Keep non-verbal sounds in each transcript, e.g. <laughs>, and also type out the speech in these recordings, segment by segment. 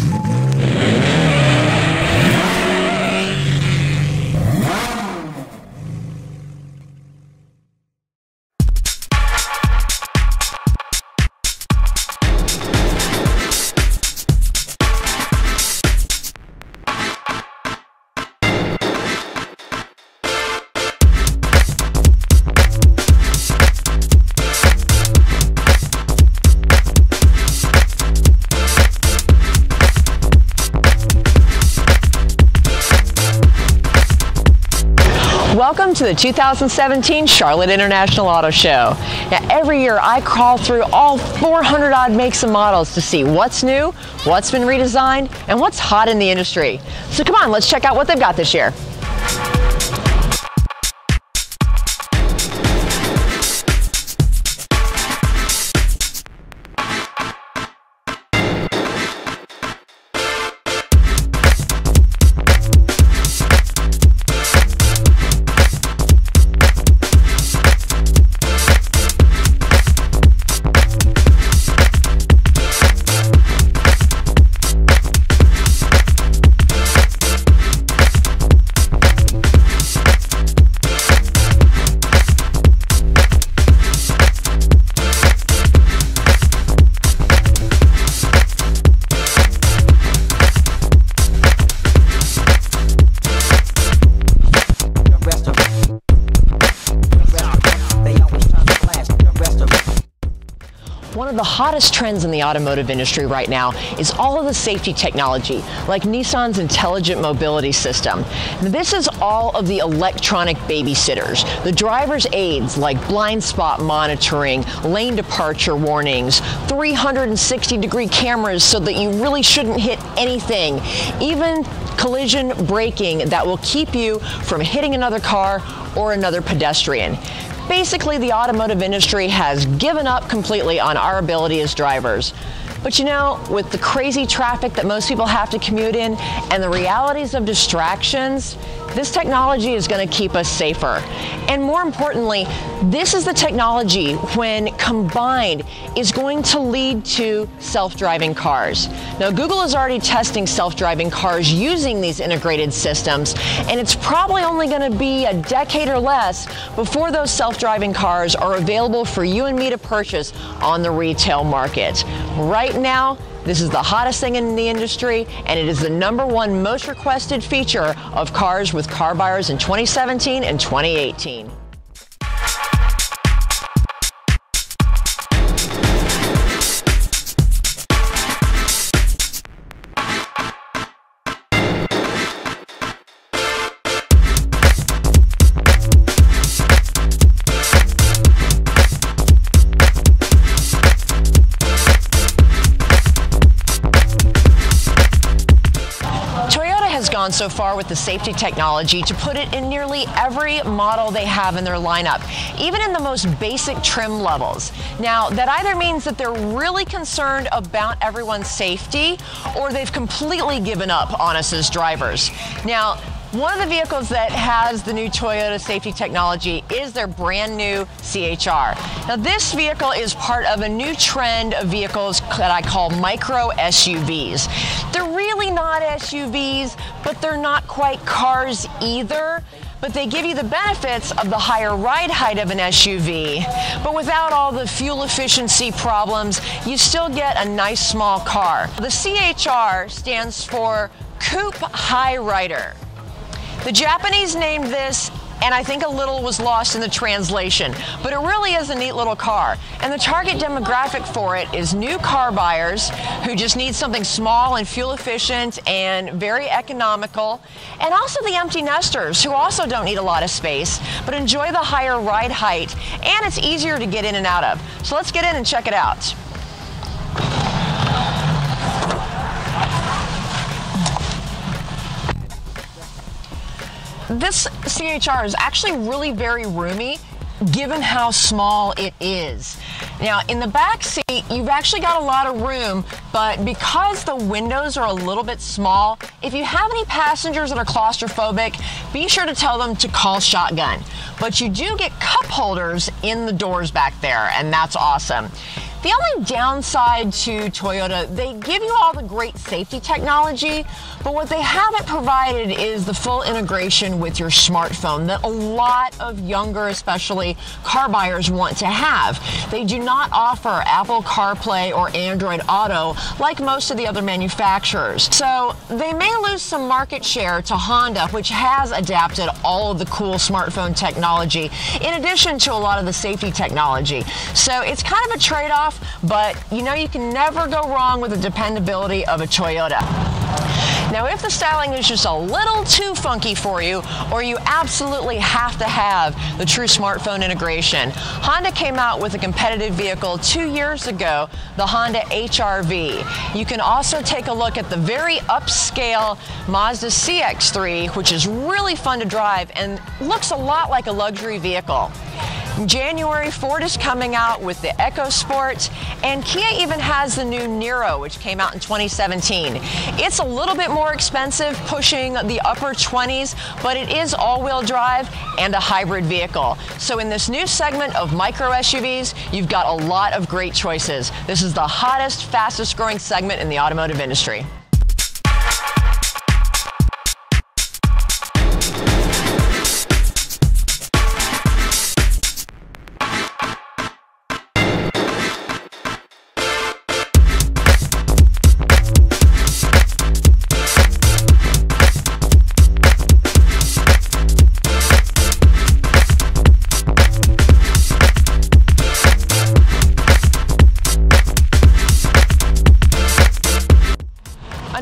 To the 2017 Charlotte International Auto Show. Now, every year I crawl through all 400 odd makes and models to see what's new, what's been redesigned, and what's hot in the industry. So come on, let's check out what they've got this year. Hottest trends in the automotive industry right now is all of the safety technology, like Nissan's intelligent mobility system. This is all of the electronic babysitters, the driver's aids like blind spot monitoring, lane departure warnings, 360 degree cameras so that you really shouldn't hit anything, even collision braking that will keep you from hitting another car or another pedestrian. Basically, the automotive industry has given up completely on our ability as drivers. But you know, with the crazy traffic that most people have to commute in and the realities of distractions, this technology is going to keep us safer. And more importantly, this is the technology, when combined, is going to lead to self-driving cars. Now, Google is already testing self-driving cars using these integrated systems, and it's probably only going to be a decade or less before those self-driving cars are available for you and me to purchase on the retail market. Right now, this is the hottest thing in the industry, and it is the number one most requested feature of cars with car buyers in 2017 and 2018. Gone so far with the safety technology to put it in nearly every model they have in their lineup, even in the most basic trim levels. Now, that either means that they're really concerned about everyone's safety or they've completely given up on us as drivers. Now, one of the vehicles that has the new Toyota safety technology is their brand new CHR. Now this vehicle is part of a new trend of vehicles that I call micro SUVs. They're not SUVs, but they're not quite cars either but they give you the benefits of the higher ride height of an SUV, but without all the fuel efficiency problems, you still get a nice small car. The CHR stands for Coupe High Rider. The Japanese named this and I think a little was lost in the translation. But it really is a neat little car. And the target demographic for it is new car buyers who just need something small and fuel efficient and very economical. And also the empty nesters who also don't need a lot of space but enjoy the higher ride height and it's easier to get in and out of. So let's get in and check it out. This CHR is actually really very roomy given how small it is. Now, in the back seat, you've actually got a lot of room, but because the windows are a little bit small, if you have any passengers that are claustrophobic, be sure to tell them to call Shotgun. But you do get cup holders in the doors back there, and that's awesome. The only downside to Toyota, they give you all the great safety technology, but what they haven't provided is the full integration with your smartphone that a lot of younger, especially car buyers, want to have. They do not offer Apple CarPlay or Android Auto like most of the other manufacturers. So they may lose some market share to Honda, which has adapted all of the cool smartphone technology, in addition to a lot of the safety technology. So it's kind of a trade off, but you know, you can never go wrong with the dependability of a Toyota. Now, if the styling is just a little too funky for you, or you absolutely have to have the true smartphone integration, Honda came out with a competitive vehicle two years ago, the Honda HRV. You can also take a look at the very upscale Mazda CX-3, which is really fun to drive and looks a lot like a luxury vehicle. January, Ford is coming out with the Echo EcoSport, and Kia even has the new Niro, which came out in 2017. It's a little bit more expensive, pushing the upper 20s, but it is all-wheel drive and a hybrid vehicle. So in this new segment of micro SUVs, you've got a lot of great choices. This is the hottest, fastest growing segment in the automotive industry.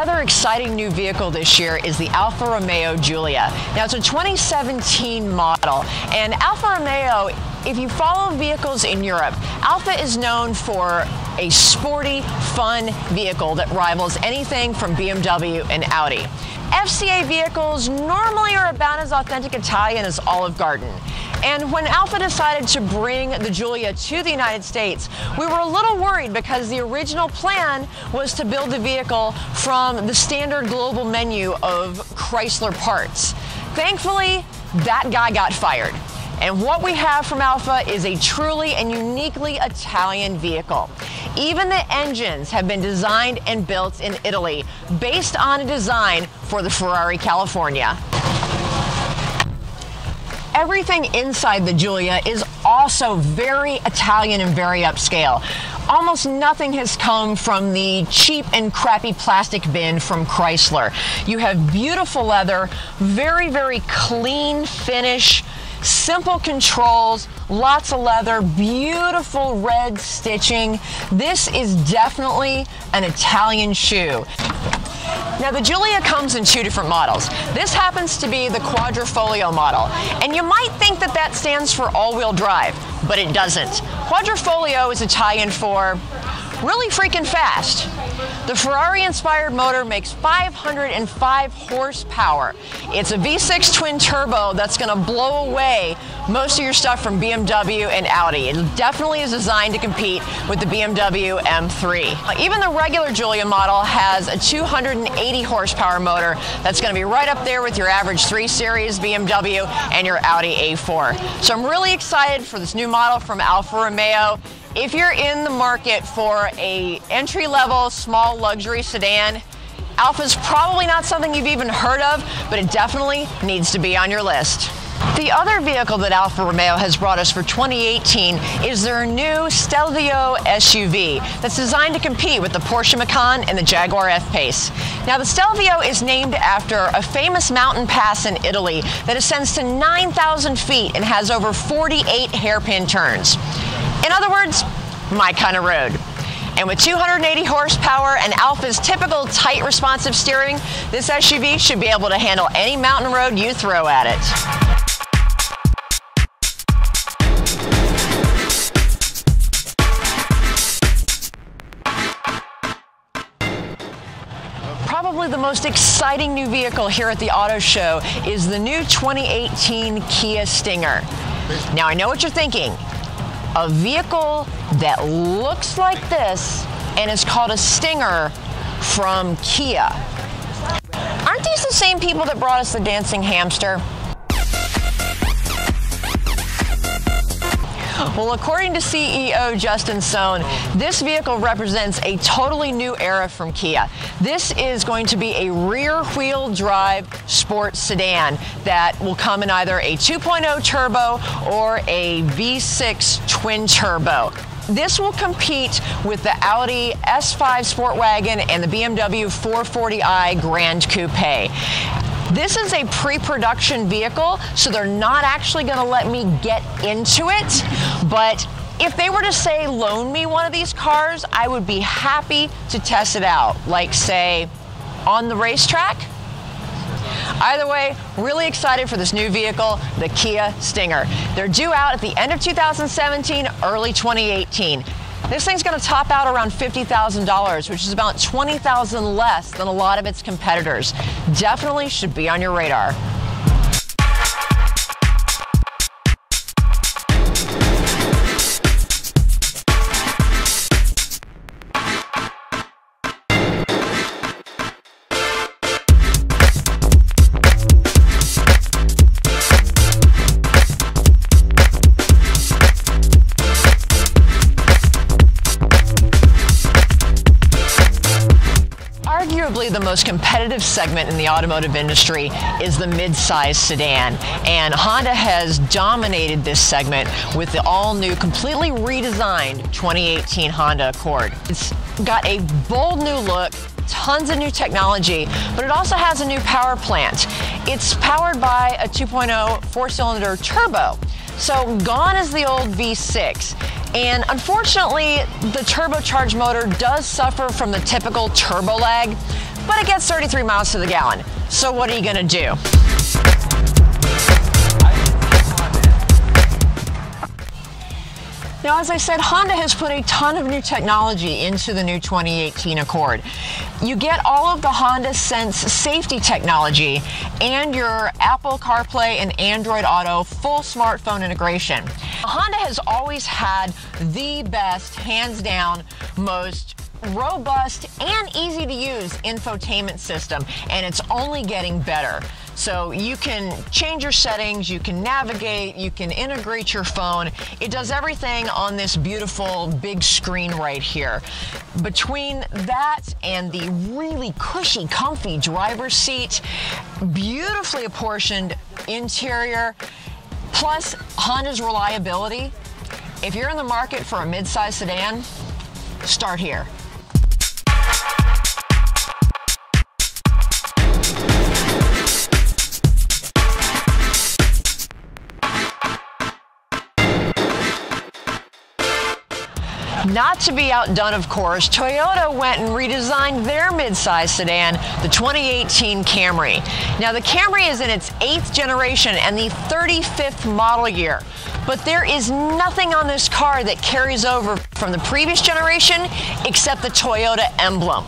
Another exciting new vehicle this year is the Alfa Romeo Giulia. Now it's a 2017 model and Alfa Romeo, if you follow vehicles in Europe, Alfa is known for a sporty, fun vehicle that rivals anything from BMW and Audi. FCA vehicles normally are about as authentic Italian as Olive Garden. And when Alfa decided to bring the Giulia to the United States, we were a little worried because the original plan was to build the vehicle from the standard global menu of Chrysler parts. Thankfully, that guy got fired. And what we have from Alfa is a truly and uniquely Italian vehicle. Even the engines have been designed and built in Italy based on a design for the Ferrari California. Everything inside the Giulia is also very Italian and very upscale. Almost nothing has come from the cheap and crappy plastic bin from Chrysler. You have beautiful leather, very, very clean finish, simple controls, lots of leather, beautiful red stitching. This is definitely an Italian shoe. Now the Giulia comes in two different models. This happens to be the Quadrifoglio model, and you might think that that stands for all-wheel drive, but it doesn't. Quadrifoglio is Italian for really freaking fast. The Ferrari-inspired motor makes 505 horsepower. It's a V6 twin turbo that's going to blow away most of your stuff from BMW and Audi. It definitely is designed to compete with the BMW M3. Even the regular Giulia model has a 280 horsepower motor that's going to be right up there with your average 3 Series BMW and your Audi A4. So I'm really excited for this new model from Alfa Romeo. If you're in the market for a entry-level small luxury sedan, Alfa's probably not something you've even heard of, but it definitely needs to be on your list. The other vehicle that Alfa Romeo has brought us for 2018 is their new Stelvio SUV that's designed to compete with the Porsche Macan and the Jaguar F-Pace. Now the Stelvio is named after a famous mountain pass in Italy that ascends to 9,000 feet and has over 48 hairpin turns. In other words, my kind of road. And with 280 horsepower and Alfa's typical tight responsive steering, this SUV should be able to handle any mountain road you throw at it. Probably the most exciting new vehicle here at the auto show is the new 2018 Kia Stinger. Now I know what you're thinking a vehicle that looks like this and is called a Stinger from Kia. Aren't these the same people that brought us the dancing hamster? Well, according to CEO Justin Sohn, this vehicle represents a totally new era from Kia. This is going to be a rear-wheel drive sports sedan that will come in either a 2.0 turbo or a V6 twin turbo. This will compete with the Audi S5 Sport Wagon and the BMW 440i Grand Coupe. This is a pre-production vehicle, so they're not actually going to let me get into it, but if they were to say loan me one of these cars, I would be happy to test it out, like say on the racetrack. Either way, really excited for this new vehicle, the Kia Stinger. They're due out at the end of 2017, early 2018. This thing's going to top out around $50,000, which is about 20,000 less than a lot of its competitors. Definitely should be on your radar. The most competitive segment in the automotive industry is the mid-size sedan, and Honda has dominated this segment with the all-new, completely redesigned 2018 Honda Accord. It's got a bold new look, tons of new technology, but it also has a new power plant. It's powered by a 2.0 four-cylinder turbo. So gone is the old V6. And unfortunately, the turbocharged motor does suffer from the typical turbo lag, but it gets 33 miles to the gallon. So what are you gonna do? Now, as I said, Honda has put a ton of new technology into the new 2018 Accord. You get all of the Honda Sense safety technology and your Apple CarPlay and Android Auto full smartphone integration. Honda has always had the best, hands down, most robust and easy to use infotainment system, and it's only getting better. So you can change your settings, you can navigate, you can integrate your phone. It does everything on this beautiful big screen right here. Between that and the really cushy, comfy driver's seat, beautifully apportioned interior, plus Honda's reliability, if you're in the market for a midsize sedan, start here. Not to be outdone, of course, Toyota went and redesigned their midsize sedan, the 2018 Camry. Now, the Camry is in its eighth generation and the 35th model year. But there is nothing on this car that carries over from the previous generation except the Toyota emblem.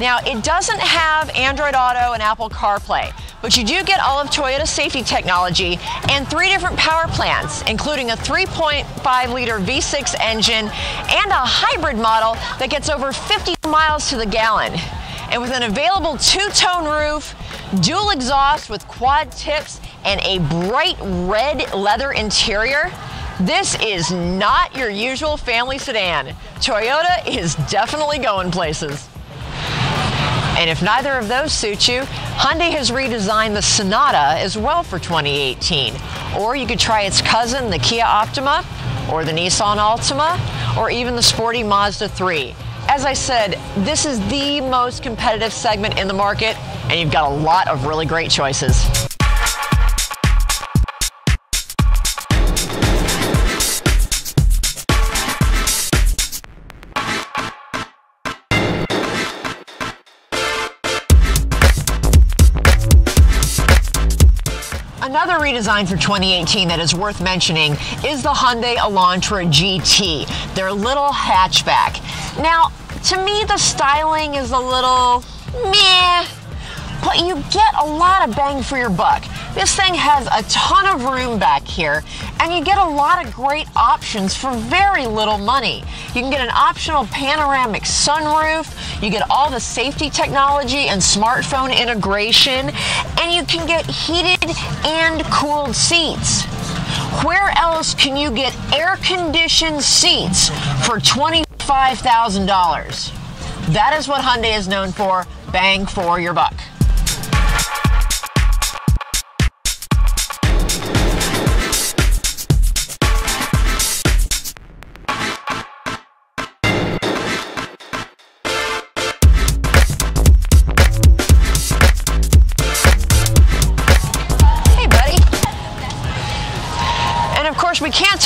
Now, it doesn't have Android Auto and Apple CarPlay, but you do get all of Toyota's safety technology and three different power plants, including a 3.5 liter V6 engine and a hybrid model that gets over 50 miles to the gallon. And with an available two-tone roof, dual exhaust with quad tips, and a bright red leather interior, this is not your usual family sedan. Toyota is definitely going places. And if neither of those suit you, Hyundai has redesigned the Sonata as well for 2018. Or you could try its cousin, the Kia Optima, or the Nissan Altima, or even the sporty Mazda 3. As I said, this is the most competitive segment in the market, and you've got a lot of really great choices. Another redesign for 2018 that is worth mentioning is the Hyundai Elantra GT, their little hatchback. Now, to me, the styling is a little meh, but you get a lot of bang for your buck. This thing has a ton of room back here, and you get a lot of great options for very little money. You can get an optional panoramic sunroof, you get all the safety technology and smartphone integration, and you can get heated and cooled seats. Where else can you get air conditioned seats for $25,000? That is what Hyundai is known for bang for your buck.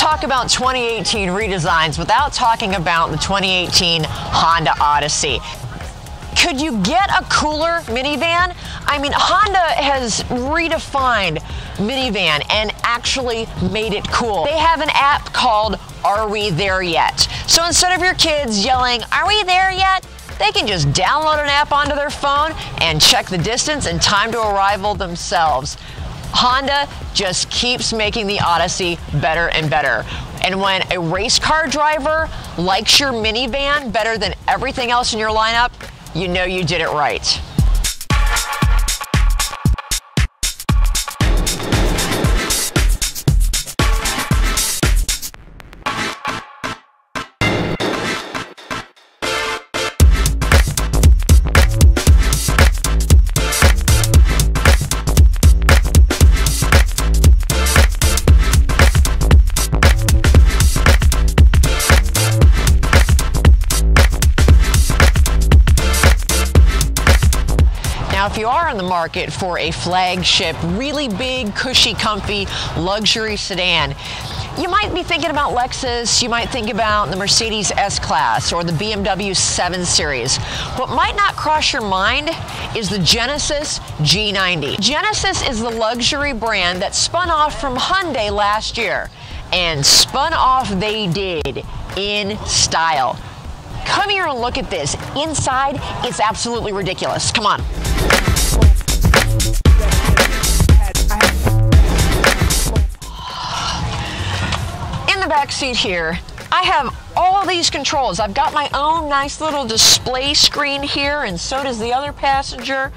Talk about 2018 redesigns without talking about the 2018 Honda Odyssey. Could you get a cooler minivan? I mean, Honda has redefined minivan and actually made it cool. They have an app called Are We There Yet? So instead of your kids yelling, Are we there yet? They can just download an app onto their phone and check the distance and time to arrival themselves. Honda just keeps making the Odyssey better and better. And when a race car driver likes your minivan better than everything else in your lineup, you know you did it right. The market for a flagship, really big, cushy, comfy, luxury sedan, you might be thinking about Lexus, you might think about the Mercedes S-Class or the BMW 7 Series. What might not cross your mind is the Genesis G90. Genesis is the luxury brand that spun off from Hyundai last year. And spun off they did in style. Come here and look at this. Inside, it's absolutely ridiculous. Come on. In the back seat here, I have all these controls. I've got my own nice little display screen here, and so does the other passenger.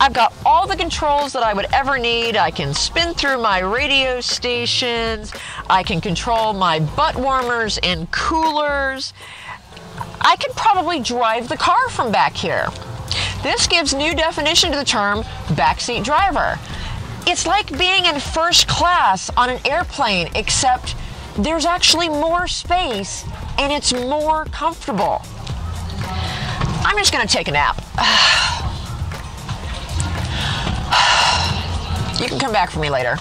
I've got all the controls that I would ever need. I can spin through my radio stations. I can control my butt warmers and coolers. I could probably drive the car from back here. This gives new definition to the term backseat driver. It's like being in first class on an airplane, except there's actually more space and it's more comfortable. I'm just gonna take a nap. <sighs> You can come back for me later.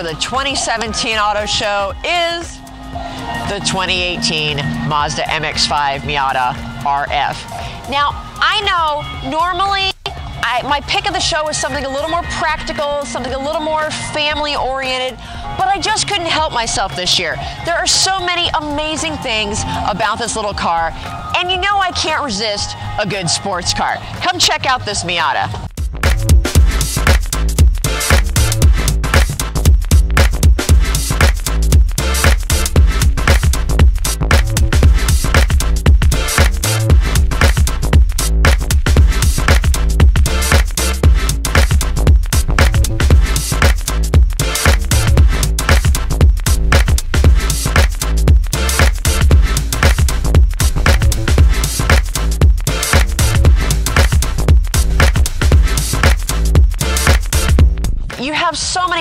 For the 2017 auto show is the 2018 Mazda MX-5 Miata RF. Now, I know normally I, my pick of the show is something a little more practical, something a little more family oriented, but I just couldn't help myself this year. There are so many amazing things about this little car, and you know I can't resist a good sports car. Come check out this Miata.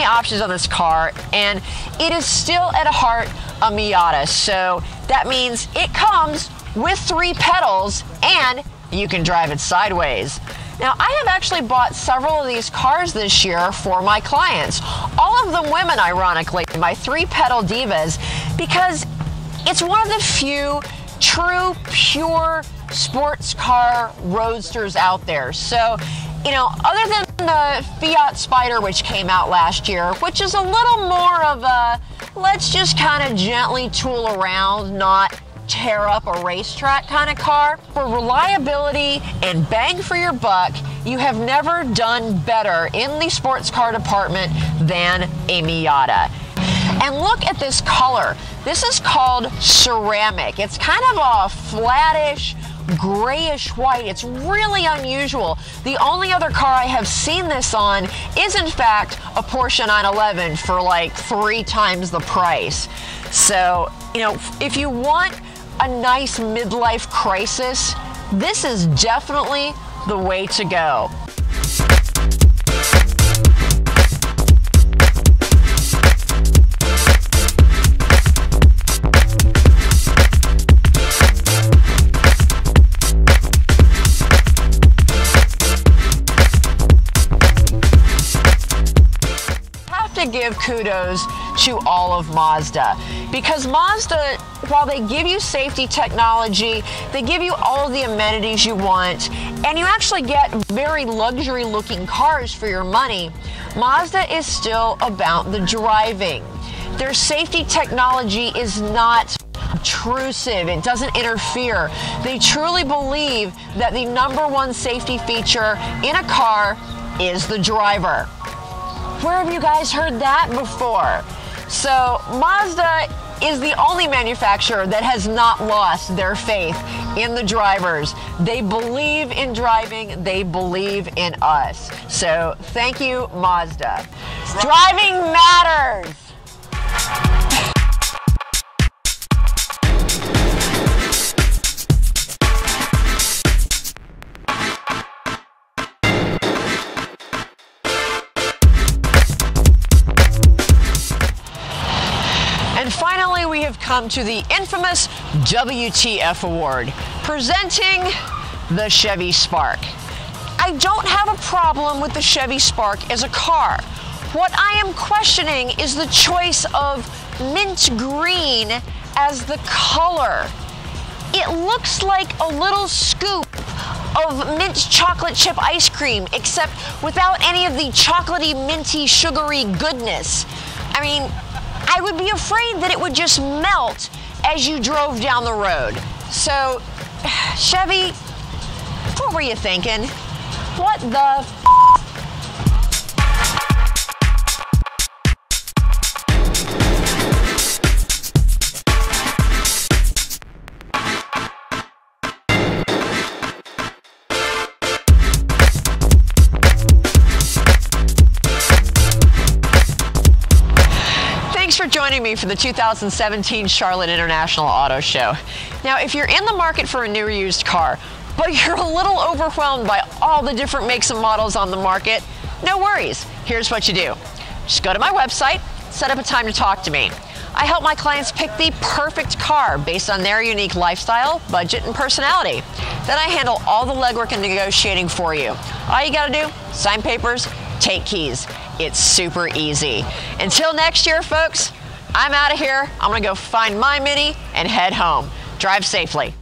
Options on this car, and it is still at heart a Miata. So that means it comes with three pedals and you can drive it sideways. Now, I have actually bought several of these cars this year for my clients. All of them women, ironically, my three pedal divas, because it's one of the few true, pure sports car roadsters out there. So you know, other than the Fiat Spider, which came out last year, which is a little more of a let's just kind of gently tool around, not tear up a racetrack kind of car. For reliability and bang for your buck, you have never done better in the sports car department than a Miata. And look at this color. This is called ceramic. It's kind of a flattish, grayish white. It's really unusual. The only other car I have seen this on is in fact a Porsche 911 for like three times the price. So, you know, if you want a nice midlife crisis, this is definitely the way to go. Give kudos to all of Mazda because Mazda, while they give you safety technology, they give you all the amenities you want, and you actually get very luxury looking cars for your money. Mazda is still about the driving. Their safety technology is not obtrusive, it doesn't interfere. They truly believe that the number one safety feature in a car is the driver. Where have you guys heard that before? So Mazda is the only manufacturer that has not lost their faith in the drivers. They believe in driving, they believe in us. So thank you, Mazda. Driving matters. Have come to the infamous WTF Award, presenting the Chevy Spark. I don't have a problem with the Chevy Spark as a car. What I am questioning is the choice of mint green as the color. It looks like a little scoop of mint chocolate chip ice cream, except without any of the chocolatey, minty, sugary goodness. I mean, I would be afraid that it would just melt as you drove down the road. So, <sighs> Chevy, what were you thinking? What the joining me for the 2017 Charlotte International Auto Show. Now, if you're in the market for a new or used car, but <laughs> you're a little overwhelmed by all the different makes and models on the market, no worries. Here's what you do. Just go to my website, set up a time to talk to me. I help my clients pick the perfect car based on their unique lifestyle, budget, and personality. Then I handle all the legwork and negotiating for you. All you gotta do, sign papers, take keys. It's super easy. Until next year, folks, I'm out of here. I'm going to go find my Mini and head home. Drive safely.